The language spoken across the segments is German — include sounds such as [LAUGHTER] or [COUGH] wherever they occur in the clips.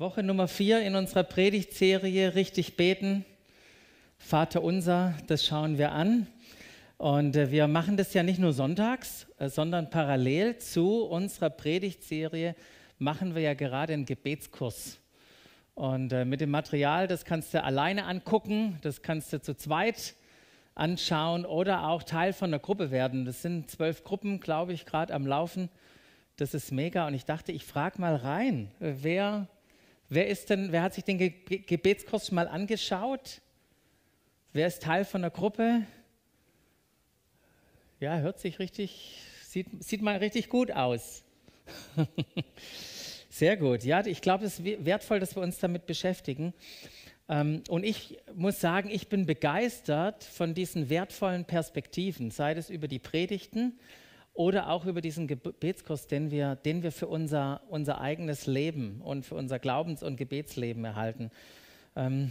Woche Nummer vier in unserer Predigtserie Richtig beten. Vater unser, das schauen wir an. Und äh, wir machen das ja nicht nur sonntags, äh, sondern parallel zu unserer Predigtserie machen wir ja gerade einen Gebetskurs. Und äh, mit dem Material, das kannst du alleine angucken, das kannst du zu zweit anschauen oder auch Teil von einer Gruppe werden. Das sind zwölf Gruppen, glaube ich, gerade am Laufen. Das ist mega. Und ich dachte, ich frage mal rein, wer Wer, ist denn, wer hat sich den Ge Gebetskurs mal angeschaut? Wer ist Teil von der Gruppe? Ja, hört sich richtig, sieht, sieht mal richtig gut aus. [LAUGHS] Sehr gut. Ja, ich glaube, es ist wertvoll, dass wir uns damit beschäftigen. Ähm, und ich muss sagen, ich bin begeistert von diesen wertvollen Perspektiven, sei es über die Predigten oder auch über diesen Gebetskurs, den wir, den wir für unser, unser eigenes Leben und für unser Glaubens- und Gebetsleben erhalten. Ähm,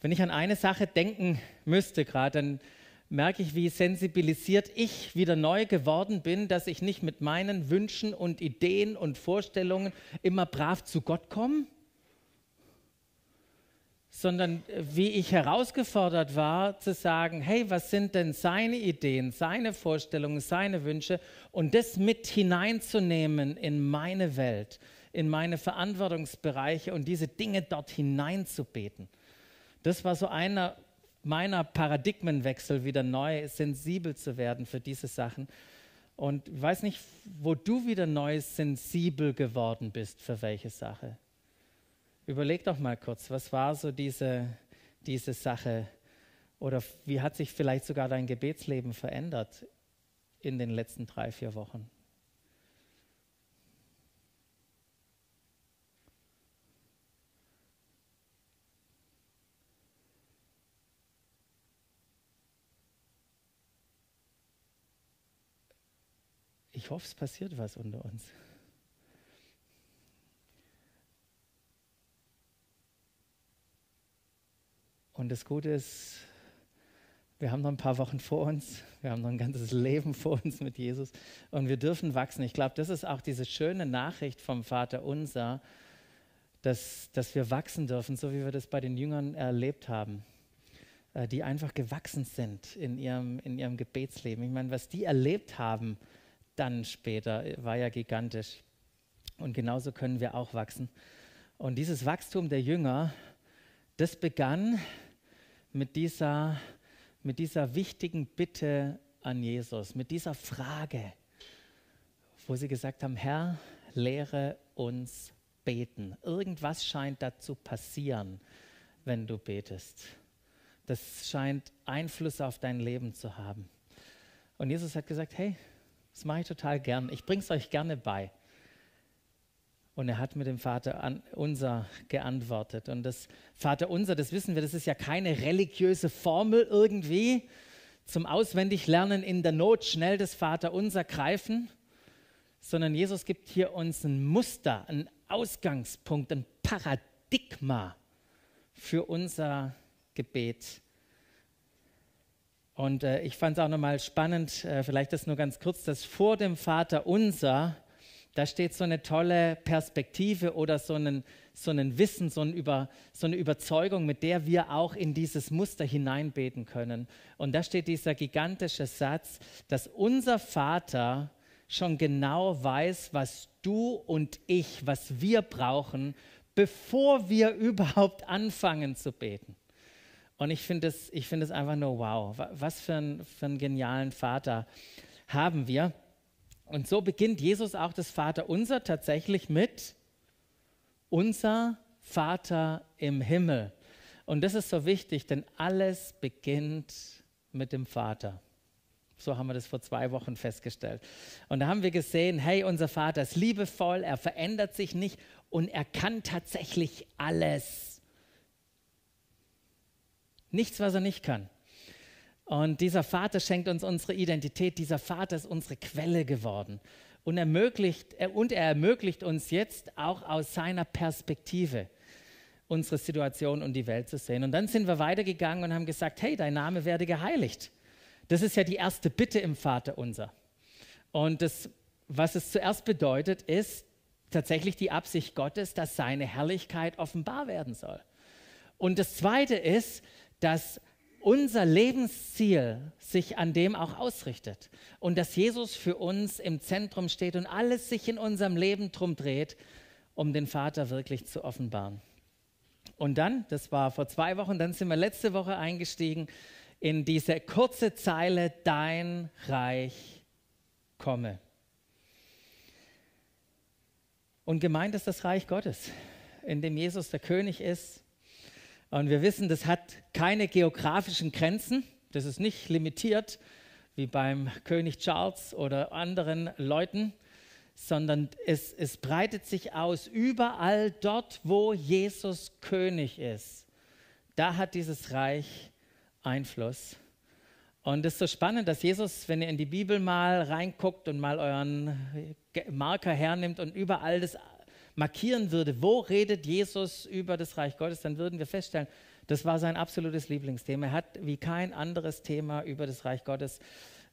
wenn ich an eine Sache denken müsste gerade, dann merke ich, wie sensibilisiert ich wieder neu geworden bin, dass ich nicht mit meinen Wünschen und Ideen und Vorstellungen immer brav zu Gott komme, sondern äh, wie ich herausgefordert war, zu sagen, hey, was sind denn seine Ideen, seine Vorstellungen, seine Wünsche und das mit hineinzunehmen in meine Welt, in meine Verantwortungsbereiche und diese Dinge dort hineinzubeten. Das war so einer meiner Paradigmenwechsel, wieder neu sensibel zu werden für diese Sachen. Und ich weiß nicht, wo du wieder neu sensibel geworden bist für welche Sache. Überleg doch mal kurz, was war so diese, diese Sache oder wie hat sich vielleicht sogar dein Gebetsleben verändert in den letzten drei, vier Wochen? Ich hoffe, es passiert was unter uns. Und das Gute ist, wir haben noch ein paar Wochen vor uns, wir haben noch ein ganzes Leben vor uns mit Jesus und wir dürfen wachsen. Ich glaube, das ist auch diese schöne Nachricht vom Vater unser, dass, dass wir wachsen dürfen, so wie wir das bei den Jüngern erlebt haben, äh, die einfach gewachsen sind in ihrem, in ihrem Gebetsleben. Ich meine, was die erlebt haben dann später, war ja gigantisch. Und genauso können wir auch wachsen. Und dieses Wachstum der Jünger, das begann mit dieser, mit dieser wichtigen Bitte an Jesus, mit dieser Frage, wo sie gesagt haben, Herr, lehre uns beten. Irgendwas scheint da zu passieren, wenn du betest. Das scheint Einfluss auf dein Leben zu haben. Und Jesus hat gesagt, hey, das mache ich total gern. Ich bringe es euch gerne bei. Und er hat mit dem Vater unser geantwortet. Und das Vater unser, das wissen wir, das ist ja keine religiöse Formel irgendwie zum Auswendiglernen in der Not schnell das Vater unser greifen, sondern Jesus gibt hier uns ein Muster, einen Ausgangspunkt, ein Paradigma für unser Gebet. Und äh, ich fand es auch nochmal spannend, äh, vielleicht das nur ganz kurz, dass vor dem Vater unser da steht so eine tolle Perspektive oder so ein so einen Wissen, so, ein Über, so eine Überzeugung, mit der wir auch in dieses Muster hineinbeten können. Und da steht dieser gigantische Satz, dass unser Vater schon genau weiß, was du und ich, was wir brauchen, bevor wir [LAUGHS] überhaupt anfangen zu beten. Und ich finde es find einfach nur wow. Was für, ein, für einen genialen Vater haben wir. Und so beginnt Jesus auch das Vaterunser tatsächlich mit unser Vater im Himmel. Und das ist so wichtig, denn alles beginnt mit dem Vater. So haben wir das vor zwei Wochen festgestellt. Und da haben wir gesehen, hey, unser Vater ist liebevoll, er verändert sich nicht und er kann tatsächlich alles. Nichts, was er nicht kann. Und dieser Vater schenkt uns unsere Identität. Dieser Vater ist unsere Quelle geworden. Und, ermöglicht, und er ermöglicht uns jetzt auch aus seiner Perspektive unsere Situation und die Welt zu sehen. Und dann sind wir weitergegangen und haben gesagt, hey, dein Name werde geheiligt. Das ist ja die erste Bitte im Vater unser. Und das, was es zuerst bedeutet, ist, tatsächlich die Absicht Gottes, dass seine Herrlichkeit offenbar werden soll. Und das Zweite ist, dass unser Lebensziel sich an dem auch ausrichtet und dass Jesus für uns im Zentrum steht und alles sich in unserem Leben drum dreht, um den Vater wirklich zu offenbaren. Und dann, das war vor zwei Wochen, dann sind wir letzte Woche eingestiegen in diese kurze Zeile, dein Reich komme. Und gemeint ist das Reich Gottes, in dem Jesus der König ist und wir wissen, das hat keine geografischen Grenzen. Das ist nicht limitiert wie beim König Charles oder anderen Leuten, sondern es, es breitet sich aus überall dort, wo Jesus König ist. Da hat dieses Reich Einfluss. Und es ist so spannend, dass Jesus, wenn ihr in die Bibel mal reinguckt und mal euren Marker hernimmt und überall das markieren würde, wo redet Jesus über das Reich Gottes, dann würden wir feststellen, das war sein absolutes Lieblingsthema. Er hat wie kein anderes Thema über das Reich Gottes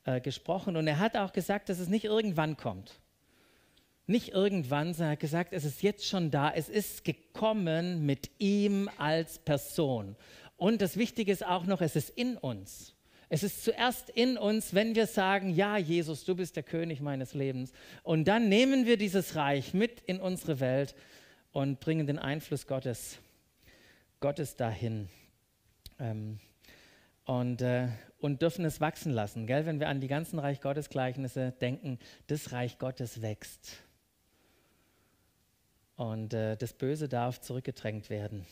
äh, gesprochen. Und er hat auch gesagt, dass es nicht irgendwann kommt. Nicht irgendwann, sondern er hat gesagt, es ist jetzt schon da. Es ist gekommen mit ihm als Person. Und das Wichtige ist auch noch, es ist in uns. Es ist zuerst in uns, wenn wir sagen, ja, Jesus, du bist der König meines Lebens. Und dann nehmen wir dieses Reich mit in unsere Welt und bringen den Einfluss Gottes, Gottes dahin. Ähm, und, äh, und dürfen es wachsen lassen. Gell? Wenn wir an die ganzen Reich Gottes Gleichnisse denken, das Reich Gottes wächst. Und äh, das Böse darf zurückgedrängt werden.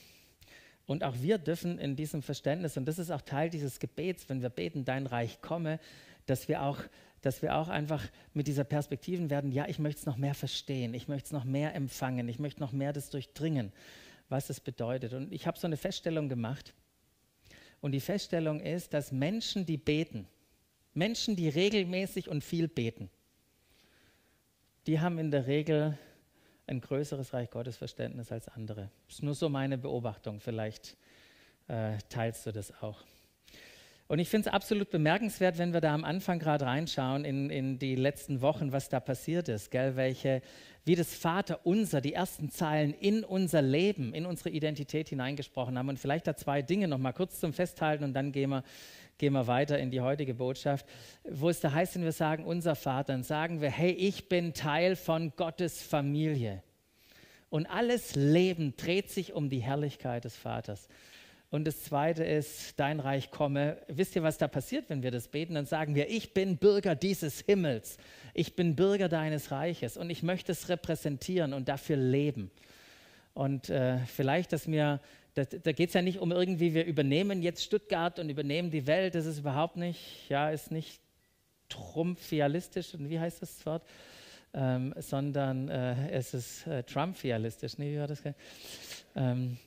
Und auch wir dürfen in diesem Verständnis, und das ist auch Teil dieses Gebets, wenn wir beten, dein Reich komme, dass wir auch, dass wir auch einfach mit dieser Perspektive werden, ja, ich möchte es noch mehr verstehen, ich möchte es noch mehr empfangen, ich möchte noch mehr das durchdringen, was es bedeutet. Und ich habe so eine Feststellung gemacht. Und die Feststellung ist, dass Menschen, die beten, Menschen, die regelmäßig und viel beten, die haben in der Regel ein größeres Reich Gottes Verständnis als andere. Das ist nur so meine Beobachtung. Vielleicht äh, teilst du das auch. Und ich finde es absolut bemerkenswert, wenn wir da am Anfang gerade reinschauen in, in die letzten Wochen, was da passiert ist, gell? Welche, wie das Vater unser, die ersten Zeilen in unser Leben, in unsere Identität hineingesprochen haben. Und vielleicht da zwei Dinge noch mal kurz zum Festhalten und dann gehen wir gehen wir weiter in die heutige Botschaft, wo es da heißt, wenn wir sagen, unser Vater, dann sagen wir, hey, ich bin Teil von Gottes Familie. Und alles Leben dreht sich um die Herrlichkeit des Vaters. Und das Zweite ist, dein Reich komme. Wisst ihr, was da passiert, wenn wir das beten? Dann sagen wir, ich bin Bürger dieses Himmels. Ich bin Bürger deines Reiches und ich möchte es repräsentieren und dafür leben. Und äh, vielleicht, dass mir da, da geht es ja nicht um irgendwie, wir übernehmen jetzt Stuttgart und übernehmen die Welt. Das ist überhaupt nicht, ja, ist nicht trumpfialistisch. Und wie heißt das Wort? Ähm, sondern äh, es ist äh, Trumpialistisch. Nee, wie war das? Ähm,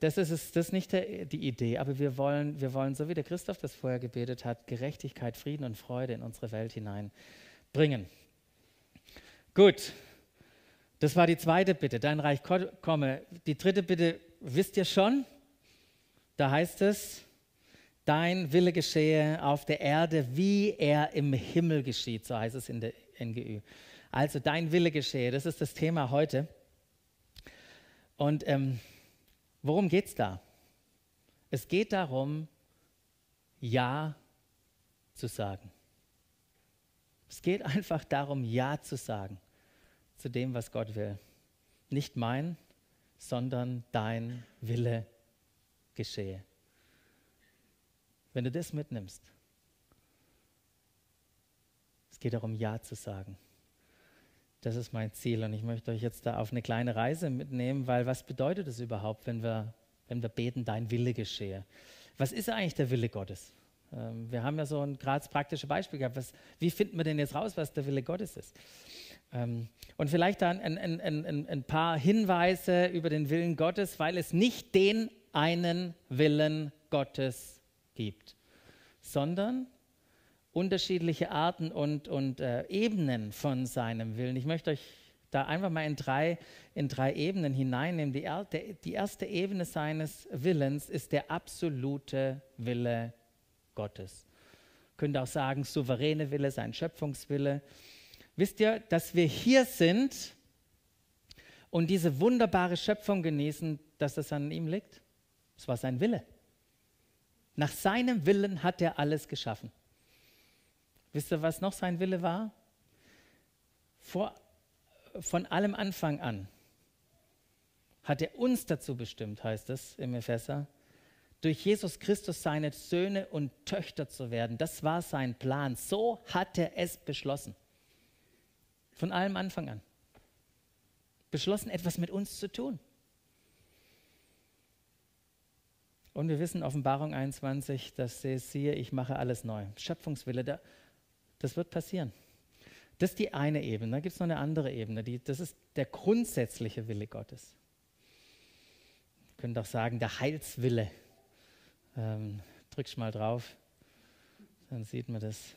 das ist, es, das ist nicht der, die Idee, aber wir wollen, wir wollen, so wie der Christoph das vorher gebetet hat, Gerechtigkeit, Frieden und Freude in unsere Welt hineinbringen. Gut, das war die zweite Bitte, dein Reich komme. Die dritte Bitte, wisst ihr schon? Da heißt es, dein Wille geschehe auf der Erde, wie er im Himmel geschieht, so heißt es in der NGÜ. Also dein Wille geschehe, das ist das Thema heute. Und ähm, worum geht es da? Es geht darum, Ja zu sagen. Es geht einfach darum, Ja zu sagen zu dem, was Gott will. Nicht mein, sondern dein Wille geschehe. Wenn du das mitnimmst, es geht darum, Ja zu sagen. Das ist mein Ziel und ich möchte euch jetzt da auf eine kleine Reise mitnehmen, weil was bedeutet es überhaupt, wenn wir, wenn wir beten, dein Wille geschehe? Was ist eigentlich der Wille Gottes? Ähm, wir haben ja so ein gerade praktisches Beispiel gehabt. Was, wie finden wir denn jetzt raus, was der Wille Gottes ist? Ähm, und vielleicht dann ein, ein, ein, ein paar Hinweise über den Willen Gottes, weil es nicht den einen Willen Gottes gibt, sondern unterschiedliche Arten und, und äh, Ebenen von seinem Willen. Ich möchte euch da einfach mal in drei, in drei Ebenen hineinnehmen. Die, der, die erste Ebene seines Willens ist der absolute Wille Gottes. Könnt auch sagen, souveräne Wille, sein Schöpfungswille. Wisst ihr, dass wir hier sind, und diese wunderbare Schöpfung genießen, dass das an ihm liegt? Es war sein Wille. Nach seinem Willen hat er alles geschaffen. Wisst ihr, was noch sein Wille war? Vor, von allem Anfang an hat er uns dazu bestimmt, heißt es im Epheser, durch Jesus Christus seine Söhne und Töchter zu werden. Das war sein Plan. So hat er es beschlossen. Von allem Anfang an. Beschlossen, etwas mit uns zu tun. Und wir wissen, Offenbarung 21, dass sie siehe, ich mache alles neu. Schöpfungswille, das wird passieren. Das ist die eine Ebene. Da gibt es noch eine andere Ebene. Die, das ist der grundsätzliche Wille Gottes. Wir können doch sagen, der Heilswille. Ähm, drückst mal drauf, dann sieht man das.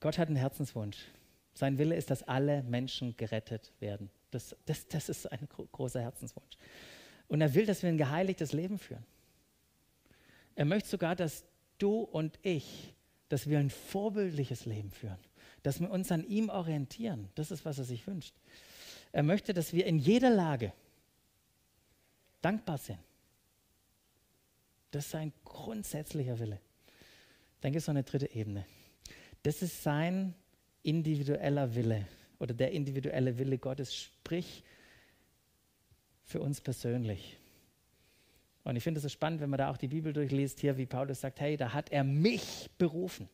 Gott hat einen Herzenswunsch. Sein Wille ist, dass alle Menschen gerettet werden. Das, das, das ist ein großer Herzenswunsch. Und er will, dass wir ein geheiligtes Leben führen. Er möchte sogar, dass du und ich, dass wir ein vorbildliches Leben führen, dass wir uns an ihm orientieren. Das ist, was er sich wünscht. Er möchte, dass wir in jeder Lage dankbar sind. Das ist sein grundsätzlicher Wille. Dann gibt es noch eine dritte Ebene. Das ist sein individueller Wille oder der individuelle Wille Gottes, sprich für uns persönlich. Und ich finde es so spannend, wenn man da auch die Bibel durchliest, hier wie Paulus sagt, hey, da hat er mich berufen.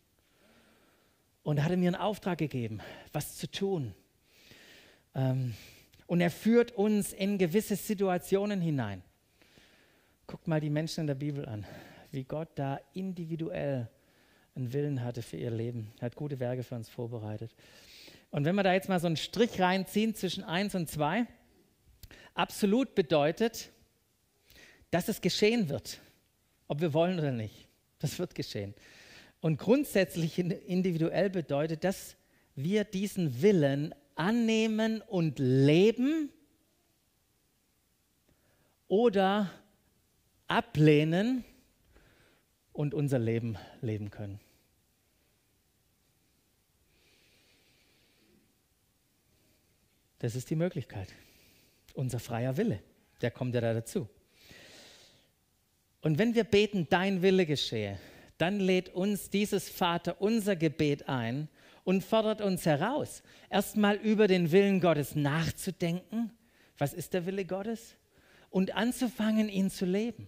Und er hat mir einen Auftrag gegeben, was zu tun. Ähm, und er führt uns in gewisse Situationen hinein. Guckt mal die Menschen in der Bibel an, wie Gott da individuell einen Willen hatte für ihr Leben. Er hat gute Werke für uns vorbereitet. Und wenn wir da jetzt mal so einen Strich reinziehen zwischen 1 und 2, absolut bedeutet, dass es geschehen wird, ob wir wollen oder nicht. Das wird geschehen. Und grundsätzlich individuell bedeutet, dass wir diesen Willen annehmen und leben oder ablehnen und unser Leben leben können. Das ist die Möglichkeit. Unser freier Wille, der kommt ja da dazu. Und wenn wir beten, dein Wille geschehe, dann lädt uns dieses Vater unser Gebet ein und fordert uns heraus, erstmal über den Willen Gottes nachzudenken. Was ist der Wille Gottes? Und anzufangen, ihn zu leben.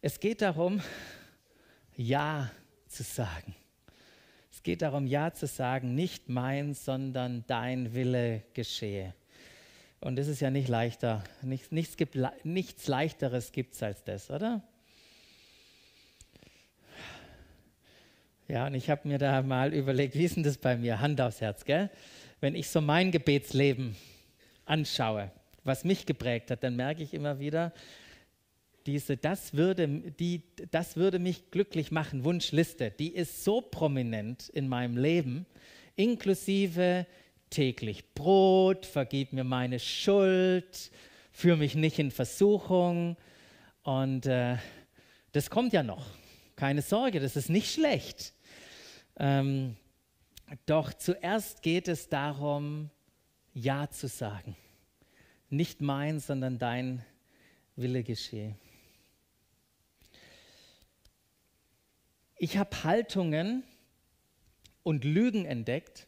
Es geht darum, Ja zu sagen. Es geht darum, Ja zu sagen, nicht mein, sondern dein Wille geschehe. Und das ist ja nicht leichter. Nichts, nichts, gibt, nichts leichteres gibt es als das, oder? Ja, und ich habe mir da mal überlegt, wie ist denn das bei mir? Hand aufs Herz, gell? Wenn ich so mein Gebetsleben anschaue, was mich geprägt hat, dann merke ich immer wieder, diese, das würde, die, das würde mich glücklich machen, Wunschliste, die ist so prominent in meinem Leben, inklusive täglich Brot, vergib mir meine Schuld, führe mich nicht in Versuchung. Und äh, das kommt ja noch. Keine Sorge, das ist nicht schlecht. Ähm, doch zuerst geht es darum, Ja zu sagen. Nicht mein, sondern dein Wille geschehe. Ich habe Haltungen und Lügen entdeckt,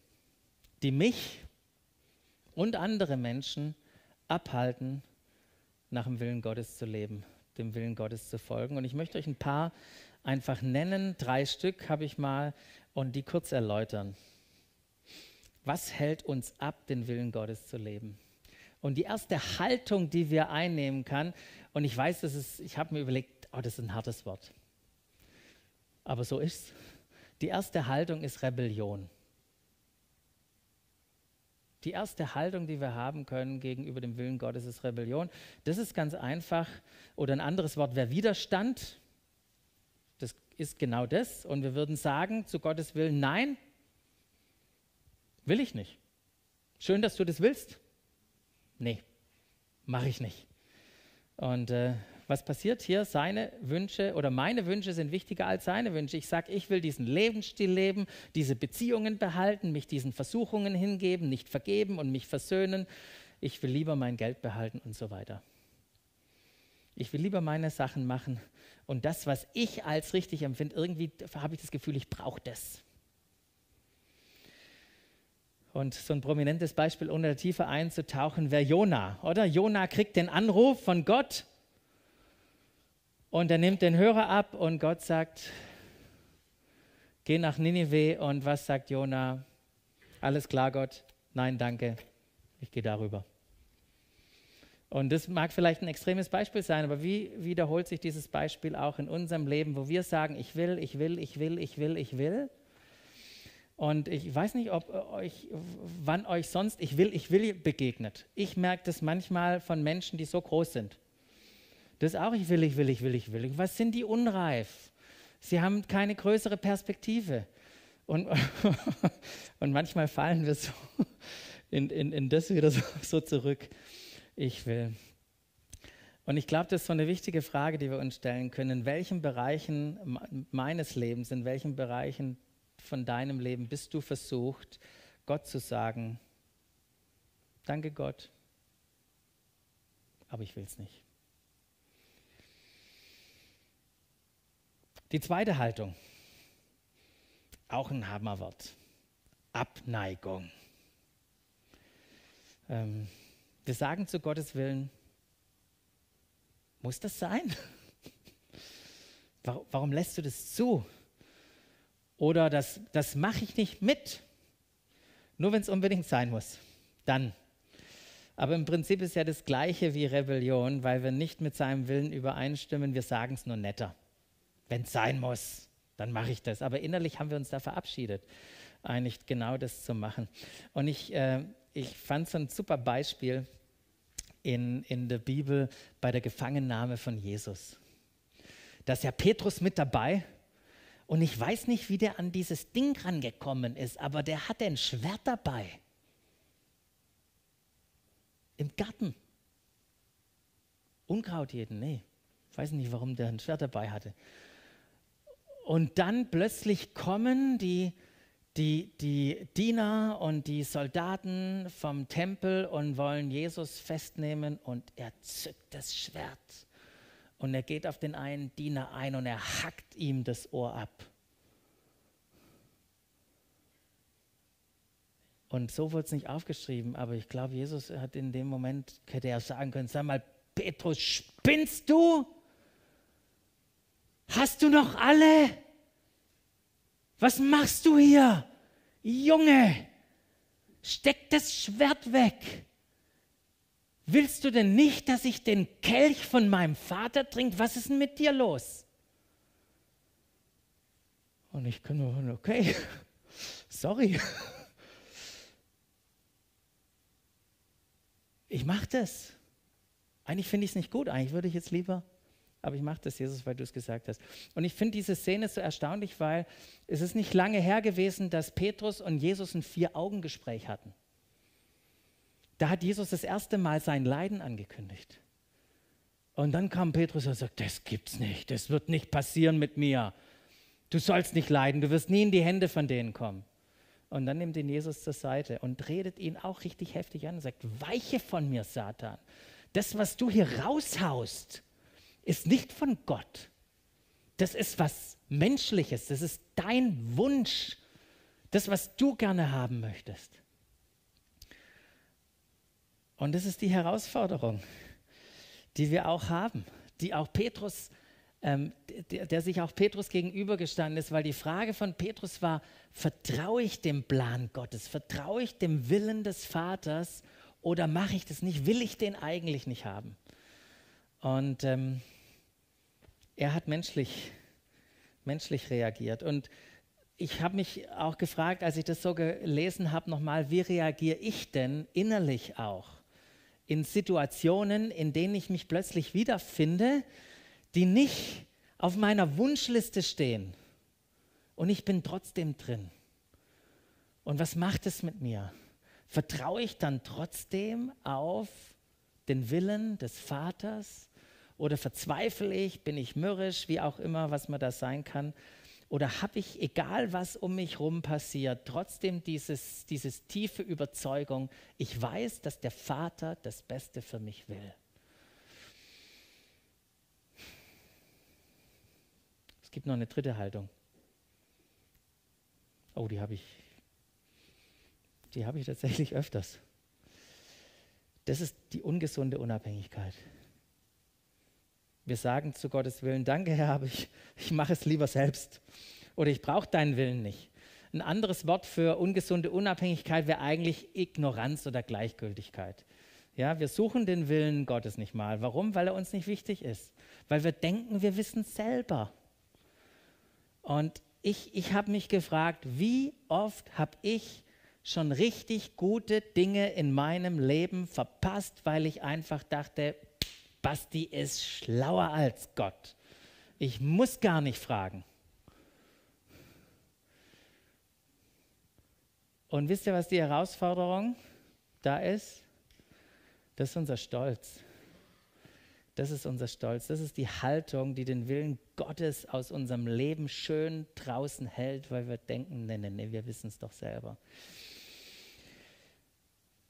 die mich und andere Menschen abhalten, nach dem Willen Gottes zu leben, dem Willen Gottes zu folgen. Und ich möchte euch ein paar einfach nennen, drei Stück habe ich mal, und die kurz erläutern. Was hält uns ab, den Willen Gottes zu leben? Und die erste Haltung, die wir einnehmen kann, und ich weiß, das ist, ich habe mir überlegt, oh, das ist ein hartes Wort. Aber so ist Die erste Haltung ist Rebellion. Die erste Haltung, die wir haben können gegenüber dem Willen Gottes, ist Rebellion. Das ist ganz einfach. Oder ein anderes Wort wäre Widerstand. Das ist genau das. Und wir würden sagen zu Gottes Willen, nein, will ich nicht. Schön, dass du das willst. Nee, mache ich nicht. Und äh, was passiert hier? Seine Wünsche oder meine Wünsche sind wichtiger als seine Wünsche. Ich sage, ich will diesen Lebensstil leben, diese Beziehungen behalten, mich diesen Versuchungen hingeben, nicht vergeben und mich versöhnen. Ich will lieber mein Geld behalten und so weiter. Ich will lieber meine Sachen machen und das, was ich als richtig empfinde, irgendwie habe ich das Gefühl, ich brauche das. Und so ein prominentes Beispiel, ohne der Tiefe einzutauchen, wäre Jona, oder? Jona kriegt den Anruf von Gott und er nimmt den Hörer ab und Gott sagt, geh nach Ninive und was sagt Jona? Alles klar, Gott? Nein, danke, ich gehe darüber. Und das mag vielleicht ein extremes Beispiel sein, aber wie wiederholt sich dieses Beispiel auch in unserem Leben, wo wir sagen, ich will, ich will, ich will, ich will, ich will. Und ich weiß nicht, ob euch, wann euch sonst ich will, ich will begegnet. Ich merke das manchmal von Menschen, die so groß sind. Das auch ich will, ich will, ich will, ich will. Was sind die unreif? Sie haben keine größere Perspektive. Und, [LAUGHS] und manchmal fallen wir so in, in, in das wieder so, so zurück. Ich will. Und ich glaube, das ist so eine wichtige Frage, die wir uns stellen können. In welchen Bereichen meines Lebens, in welchen Bereichen von deinem Leben bist du versucht, Gott zu sagen, danke Gott, aber ich will es nicht. Die zweite Haltung, auch ein Hammerwort, Abneigung. Ähm, wir sagen zu Gottes Willen, muss das sein? [LAUGHS] Warum, lässt du das zu? Oder das, das mache ich nicht mit. Nur wenn es unbedingt sein muss. Dann. Aber im Prinzip ist ja das Gleiche wie Rebellion, weil wir nicht mit seinem Willen übereinstimmen, wir sagen es nur netter. Wenn es sein muss, dann mache ich das. Aber innerlich haben wir uns da verabschiedet, eigentlich genau das zu machen. Und ich, äh, ich fand so ein super Beispiel in, in der Bibel bei der Gefangennahme von Jesus. Da ist ja Petrus mit dabei und ich weiß nicht, wie der an dieses Ding rangekommen ist, aber der hatte ein Schwert dabei. Im Garten. Unkraut jeden, nee. Ich weiß nicht, warum der ein Schwert dabei hatte. Und dann plötzlich kommen die, die, die Diener und die Soldaten vom Tempel und wollen Jesus festnehmen und er zückt das Schwert und er geht auf den einen Diener ein und er hackt ihm das Ohr ab. Und so wurde es nicht aufgeschrieben, aber ich glaube, Jesus hat in dem Moment, hätte er sagen können, sag mal, Petrus, spinnst du? Hast du noch alle? Was machst du hier? Junge, steck das Schwert weg. Willst du denn nicht, dass ich den Kelch von meinem Vater trinke? Was ist denn mit dir los? Und ich kann nur, okay, [LAUGHS] sorry. Ich mache das. Eigentlich finde ich es nicht gut, eigentlich würde ich jetzt lieber, aber ich mache das, Jesus, weil du es gesagt hast. Und ich finde diese Szene so erstaunlich, weil es ist nicht lange her gewesen, dass Petrus und Jesus ein Vier-Augen-Gespräch hatten. Da hat Jesus das erste Mal sein Leiden angekündigt. Und dann kam Petrus und sagt, das gibt's nicht, das wird nicht passieren mit mir. Du sollst nicht leiden, du wirst nie in die Hände von denen kommen. Und dann nimmt ihn Jesus zur Seite und redet ihn auch richtig heftig an und sagt, weiche von mir, Satan. Das, was du hier raushaust, ist nicht von Gott. Das ist was Menschliches, das ist dein Wunsch, das, was du gerne haben möchtest. Und das ist die Herausforderung, die wir auch haben, die auch Petrus, ähm, der, der sich auch Petrus gegenübergestanden ist, weil die Frage von Petrus war, vertraue ich dem Plan Gottes, vertraue ich dem Willen des Vaters oder mache ich das nicht, will ich den eigentlich nicht haben? Und ähm, er hat menschlich, menschlich reagiert. Und ich habe mich auch gefragt, als ich das so gelesen habe, nochmal, wie reagiere ich denn innerlich auch? in Situationen, in denen ich mich plötzlich wiederfinde, die nicht auf meiner Wunschliste stehen. Und ich bin trotzdem drin. Und was macht es mit mir? Vertraue ich dann trotzdem auf den Willen des Vaters? Oder verzweifle ich, bin ich mürrisch, wie auch immer, was man da sein kann? Oder habe ich, egal was um mich herum passiert, trotzdem dieses, dieses tiefe Überzeugung, ich weiß, dass der Vater das Beste für mich will. Es gibt noch eine dritte Haltung. Oh, die habe ich, die habe ich tatsächlich öfters. Das ist die ungesunde Unabhängigkeit. Wir sagen zu Gottes Willen, danke Herr, aber ich, ich mache es lieber selbst. Oder ich brauche deinen Willen nicht. Ein anderes Wort für ungesunde Unabhängigkeit wäre eigentlich Ignoranz oder Gleichgültigkeit. Ja, wir suchen den Willen Gottes nicht mal. Warum? Weil er uns nicht wichtig ist. Weil wir denken, wir wissen selber. Und ich, ich habe mich gefragt, wie oft habe ich schon richtig gute Dinge in meinem Leben verpasst, weil ich einfach dachte, Basti ist schlauer als Gott. Ich muss gar nicht fragen. Und wisst ihr, was die Herausforderung da ist? Das ist unser Stolz. Das ist unser Stolz. Das ist die Haltung, die den Willen Gottes aus unserem Leben schön draußen hält, weil wir denken, nee, nee, nee, wir wissen es doch selber.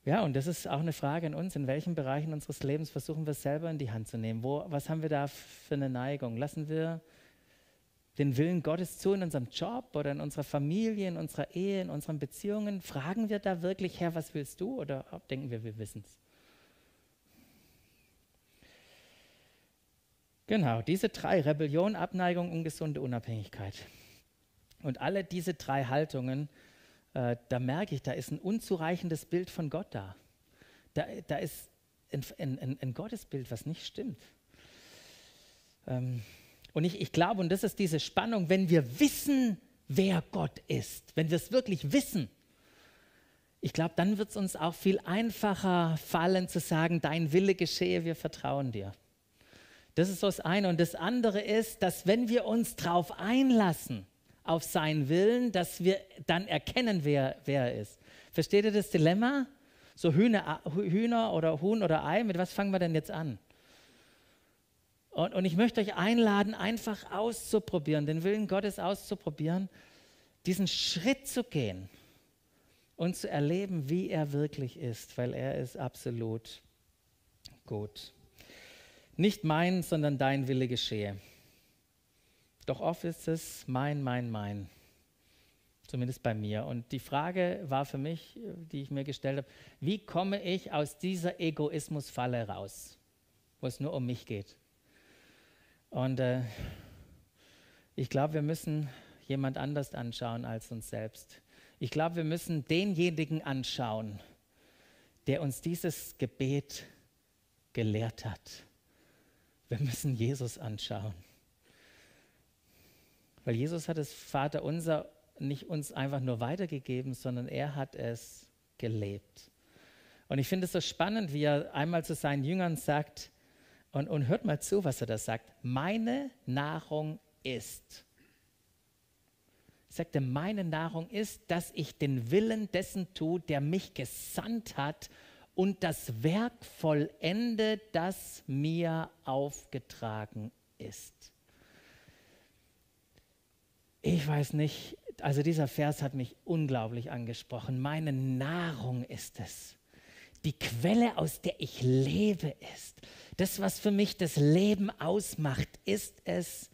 Ja, und das ist auch eine Frage an uns. In welchen Bereichen unseres Lebens versuchen wir es selber in die Hand zu nehmen? Wo, was haben wir da für eine Neigung? Lassen wir den Willen Gottes zu in unserem Job oder in unserer Familie, in unserer Ehe, in unseren Beziehungen? Fragen wir da wirklich, Herr, was willst du? Oder denken wir, wir wissen es? Genau, diese drei, Rebellion, Abneigung, ungesunde Unabhängigkeit. Und alle diese drei Haltungen äh, da merke ich, da ist ein unzureichendes Bild von Gott da. Da, da ist ein, ein, ein, Gottesbild, was nicht stimmt. Ähm, und ich, ich glaube, und das ist diese Spannung, wenn wir wissen, wer Gott ist, wenn wir es wirklich wissen, ich glaube, dann wird es uns auch viel einfacher fallen zu sagen, dein Wille geschehe, wir vertrauen dir. Das ist so das eine. Und das andere ist, dass wenn wir uns darauf einlassen, auf seinen Willen, dass wir dann erkennen, wer, er ist. Versteht ihr das Dilemma? So Hühner, Hühner oder Huhn oder Ei, mit was fangen wir denn jetzt an? Und, und ich möchte euch einladen, einfach auszuprobieren, den Willen Gottes auszuprobieren, diesen Schritt zu gehen und zu erleben, wie er wirklich ist, weil er ist absolut gut. Nicht mein, sondern dein Wille geschehe. Doch oft ist es mein, mein, mein. Zumindest bei mir. Und die Frage war für mich, die ich mir gestellt habe, wie komme ich aus dieser Egoismusfalle raus, wo es nur um mich geht? Und äh, ich glaube, wir müssen jemand anders anschauen als uns selbst. Ich glaube, wir müssen denjenigen anschauen, der uns dieses Gebet gelehrt hat. Wir müssen Jesus anschauen. Weil Jesus hat das Vater unser nicht uns einfach nur weitergegeben, sondern er hat es gelebt. Und ich finde es so spannend, wie er einmal zu seinen Jüngern sagt, und, und hört mal zu, was er da sagt, meine Nahrung ist. Er sagte, meine Nahrung ist, dass ich den Willen dessen tue, der mich gesandt hat und das Werk vollende, das mir aufgetragen ist. Ich weiß nicht, also dieser Vers hat mich unglaublich angesprochen. Meine Nahrung ist es. Die Quelle, aus der ich lebe, ist. Das, was für mich das Leben ausmacht, ist es,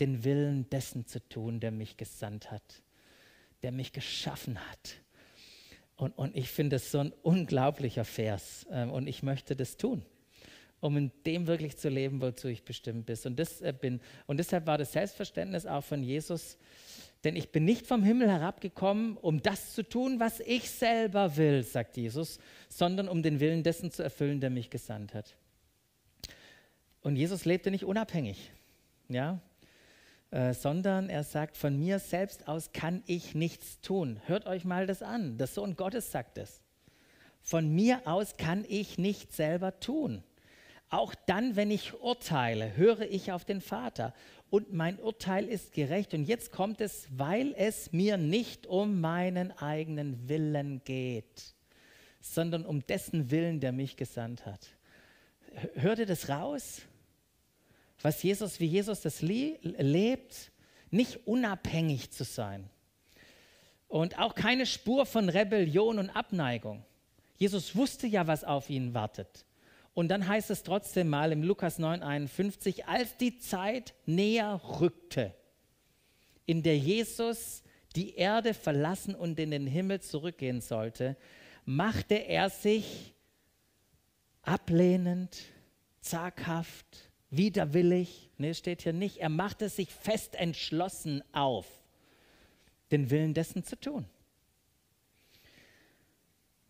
den Willen dessen zu tun, der mich gesandt hat, der mich geschaffen hat. Und, und ich finde es so ein unglaublicher Vers. Ähm, und ich möchte das tun um in dem wirklich zu leben, wozu ich bestimmt bin. Und, das, äh, bin. und deshalb war das Selbstverständnis auch von Jesus, denn ich bin nicht vom Himmel herabgekommen, um das zu tun, was ich selber will, sagt Jesus, sondern um den Willen dessen zu erfüllen, der mich gesandt hat. Und Jesus lebte nicht unabhängig, ja, äh, sondern er sagt, von mir selbst aus kann ich nichts tun. Hört euch mal das an. Der Sohn Gottes sagt es. Von mir aus kann ich nichts selber tun. Auch dann, wenn ich urteile, höre ich auf den Vater. Und mein Urteil ist gerecht. Und jetzt kommt es, weil es mir nicht um meinen eigenen Willen geht, sondern um dessen Willen, der mich gesandt hat. Hört ihr das raus? was Jesus, wie Jesus das lebt, nicht unabhängig zu sein. Und auch keine Spur von Rebellion und Abneigung. Jesus wusste ja, was auf ihn wartet. Und dann heißt es trotzdem mal im Lukas 9:51, als die Zeit näher rückte, in der Jesus die Erde verlassen und in den Himmel zurückgehen sollte, machte er sich ablehnend, zaghaft, widerwillig, ne, steht hier nicht, er machte sich fest entschlossen auf, den Willen dessen zu tun.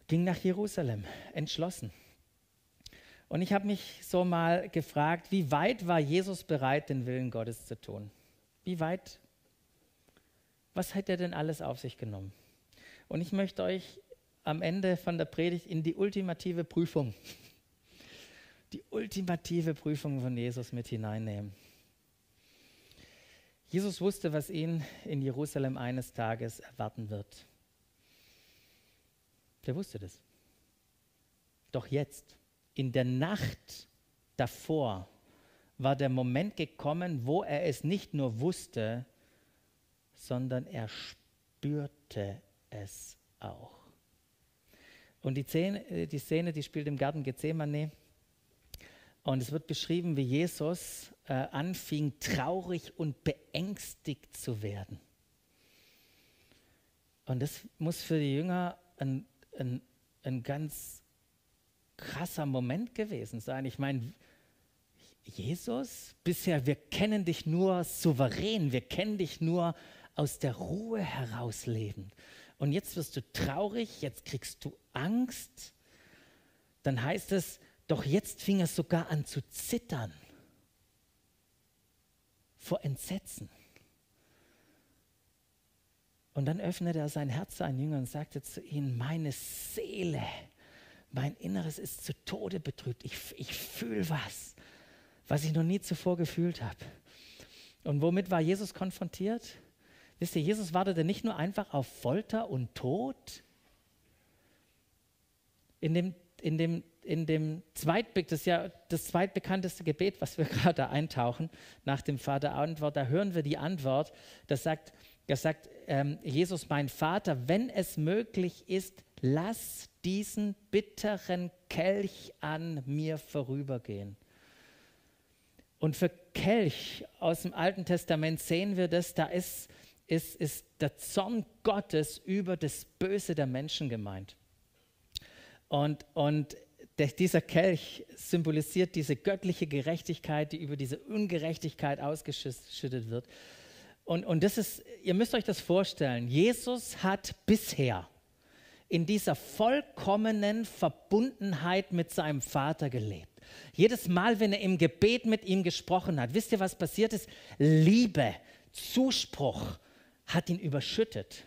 Ging nach Jerusalem, entschlossen. Und ich habe mich so mal gefragt, wie weit war Jesus bereit, den Willen Gottes zu tun? Wie weit? Was hat er denn alles auf sich genommen? Und ich möchte euch am Ende von der Predigt in die ultimative Prüfung, [LAUGHS] die ultimative Prüfung von Jesus mit hineinnehmen. Jesus wusste, was ihn in Jerusalem eines Tages erwarten wird. Der wusste das. Doch jetzt, in der Nacht davor war der Moment gekommen, wo er es nicht nur wusste, sondern er spürte es auch. Und die Szene, äh, die, Szene, die spielt im Garten Gethsemane. Und es wird beschrieben, wie Jesus äh, anfing, traurig und beängstigt zu werden. Und das muss für die Jünger ein, ein, ein ganz krasser Moment gewesen sein. Ich meine, Jesus, bisher, wir kennen dich nur souverän, wir kennen dich nur aus der Ruhe heraus lebend. Und jetzt wirst du traurig, jetzt kriegst du Angst. Dann heißt es, doch jetzt fing er sogar an zu zittern vor Entsetzen. Und dann öffnete er sein Herz seinen Jüngern und sagte zu ihnen, meine Seele mein Inneres ist zu Tode betrübt. Ich, ich fühle was, was ich noch nie zuvor gefühlt habe. Und womit war Jesus konfrontiert? Wisst ihr, Jesus wartete nicht nur einfach auf Folter und Tod. In dem, in dem, in dem Zweitblick, das ja das zweitbekannteste Gebet, was wir [LAUGHS] gerade eintauchen, nach dem Vater Antwort, da hören wir die Antwort, das sagt, das sagt ähm, Jesus, mein Vater, wenn es möglich ist, lass diesen bitteren Kelch an mir vorübergehen. Und für Kelch aus dem Alten Testament sehen wir das, da ist, ist, ist der Zorn Gottes über das Böse der Menschen gemeint. Und, und der, dieser Kelch symbolisiert diese göttliche Gerechtigkeit, die über diese Ungerechtigkeit ausgeschüttet wird. Und, und das ist, ihr müsst euch das vorstellen, Jesus hat bisher in dieser vollkommenen Verbundenheit mit seinem Vater gelebt. Jedes Mal, wenn er im Gebet mit ihm gesprochen hat, wisst ihr, was passiert ist? Liebe, Zuspruch hat ihn überschüttet.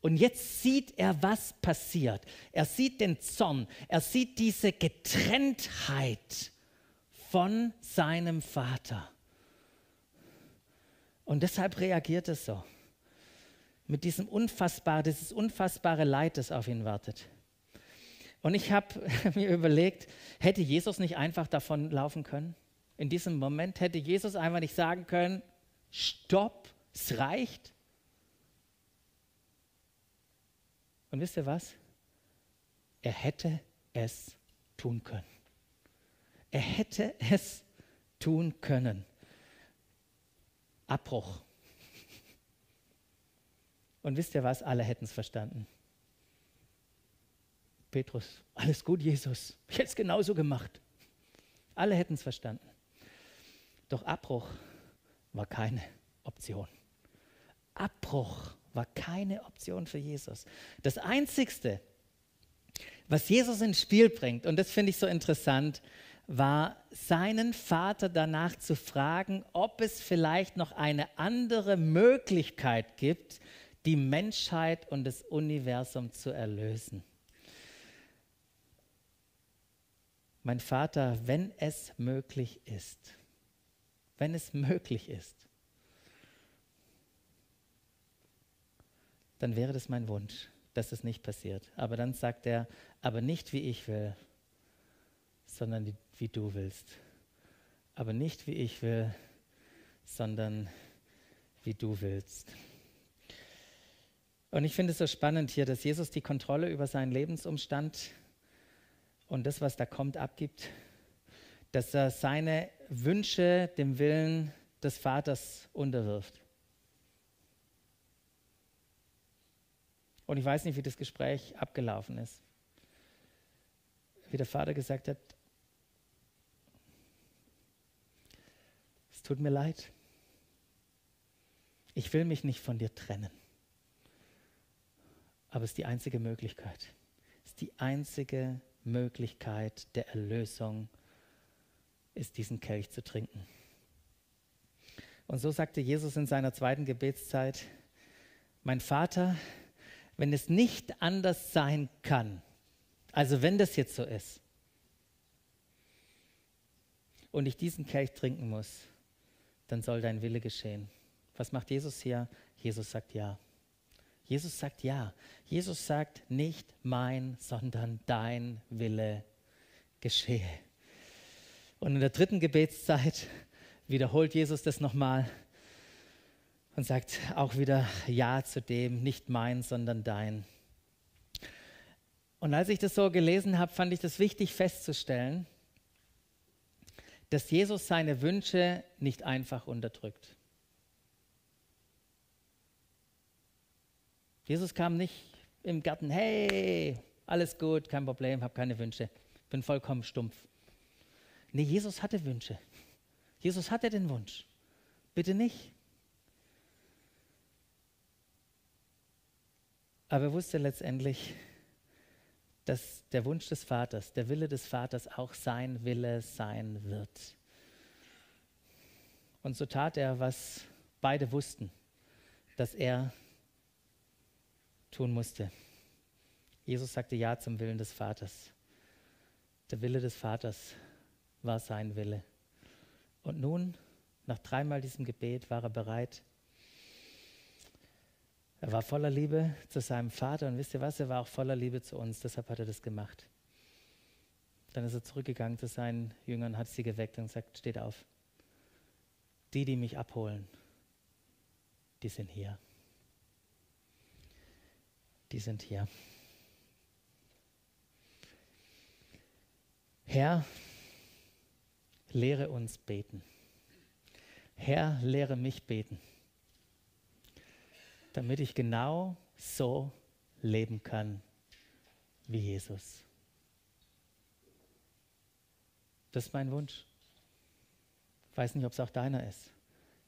Und jetzt sieht er, was passiert. Er sieht den Zorn, er sieht diese Getrenntheit von seinem Vater. Und deshalb reagiert es so mit diesem unfassbare, dieses unfassbare Leid, das auf ihn wartet. Und ich habe [LAUGHS] mir überlegt, hätte Jesus nicht einfach davon laufen können? In diesem Moment hätte Jesus einfach nicht sagen können, stopp, es reicht. Und wisst ihr was? Er hätte es tun können. Er hätte es tun können. Abbruch. Und wisst ihr was? Alle hätten es verstanden. Petrus, alles gut, Jesus. Ich hätte es genauso gemacht. Alle hätten es verstanden. Doch Abbruch war keine Option. Abbruch war keine Option für Jesus. Das Einzigste, was Jesus ins Spiel bringt, und das finde ich so interessant, war seinen Vater danach zu fragen, ob es vielleicht noch eine andere Möglichkeit gibt, die Menschheit und das Universum zu erlösen. Mein Vater, wenn es möglich ist, wenn es möglich ist, dann wäre das mein Wunsch, dass es nicht passiert. Aber dann sagt er, aber nicht wie ich will, sondern wie du willst. aber nicht wie ich will, sondern wie du willst. Und ich finde es so spannend hier, dass Jesus die Kontrolle über seinen Lebensumstand und das, was da kommt, abgibt, dass er seine Wünsche dem Willen des Vaters unterwirft. Und ich weiß nicht, wie das Gespräch abgelaufen ist. Wie der Vater gesagt hat, tut mir leid. Ich will mich nicht von dir trennen. Aber es ist die einzige Möglichkeit. Es ist die einzige Möglichkeit der Erlösung, ist diesen Kelch zu trinken. Und so sagte Jesus in seiner zweiten Gebetszeit, mein Vater, wenn es nicht anders sein kann, also wenn das jetzt so ist, und ich diesen Kelch trinken muss, dann soll dein Wille geschehen. Was macht Jesus hier? Jesus sagt ja. Jesus sagt ja. Jesus sagt nicht mein, sondern dein Wille geschehe. Und in der dritten Gebetszeit wiederholt Jesus das nochmal und sagt auch wieder Ja zu dem, nicht mein, sondern dein. Und als ich das so gelesen habe, fand ich das wichtig festzustellen, dass Jesus seine Wünsche nicht einfach unterdrückt. Jesus kam nicht im Garten, hey, alles gut, kein Problem, habe keine Wünsche, bin vollkommen stumpf. Nee, Jesus hatte Wünsche. Jesus hatte den Wunsch. Bitte nicht. Aber er wusste letztendlich, dass der Wunsch des Vaters, der Wille des Vaters auch sein Wille sein wird. Und so tat er, was beide wussten, dass er tun musste. Jesus sagte Ja zum Willen des Vaters. Der Wille des Vaters war sein Wille. Und nun, nach dreimal diesem Gebet, war er bereit, er war voller Liebe zu seinem Vater und wisst ihr was, er war auch voller Liebe zu uns, deshalb hat er das gemacht. Dann ist er zurückgegangen zu seinen Jüngern, hat sie geweckt und gesagt, steht auf. Die, die mich abholen, die sind hier. Die sind hier. Herr, lehre uns beten. Herr, lehre mich beten damit ich genau so leben kann wie Jesus. Das ist mein Wunsch. Ich weiß nicht, ob es auch deiner ist.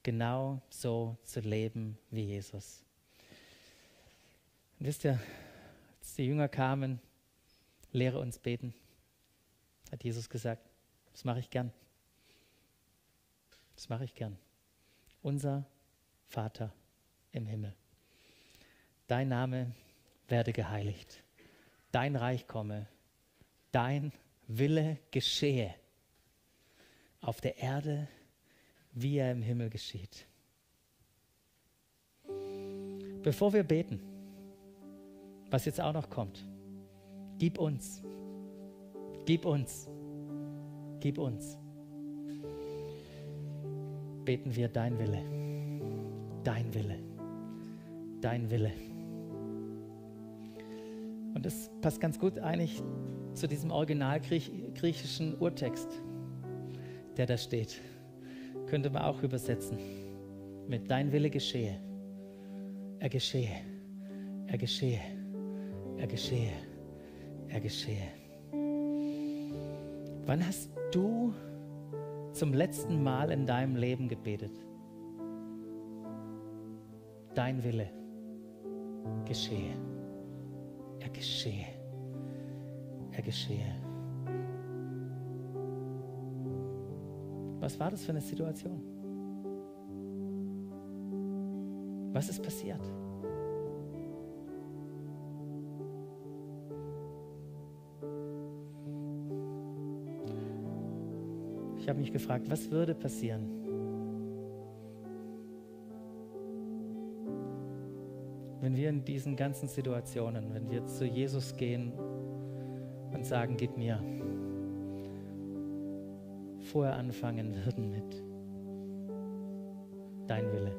Genau so zu leben wie Jesus. Und wisst ihr, als die Jünger kamen, lehre uns beten, hat Jesus gesagt, das mache ich gern. Das mache ich gern. Unser Vater im Himmel. Dein Name werde geheiligt. Dein Reich komme. Dein Wille geschehe. Auf der Erde, wie er im Himmel geschieht. Bevor wir beten, was jetzt auch noch kommt, gib uns, gib uns, gib uns. Beten wir dein Wille, dein Wille, dein Wille. Und das passt ganz gut eigentlich zu diesem originalgriechischen Urtext, der da steht. Könnte man auch übersetzen. Mit dein Wille geschehe. Er geschehe. Er geschehe. Er geschehe. Er geschehe. Wann hast du zum letzten Mal in deinem Leben gebetet? Dein Wille geschehe geschehe. Er geschehe. Was war das für eine Situation? Was ist passiert? Ich habe mich gefragt, was würde passieren, wir in diesen ganzen Situationen, wenn wir zu Jesus gehen und sagen, gib mir, vorher anfangen würden mit Dein Wille,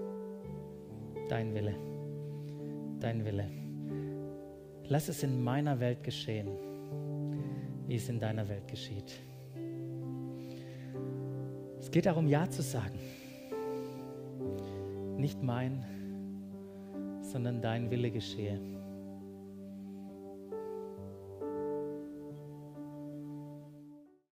dein Wille, dein Wille. Lass es in meiner Welt geschehen, wie es in deiner Welt geschieht. Es geht darum, Ja zu sagen. Nicht mein, sondern dein Wille geschehe.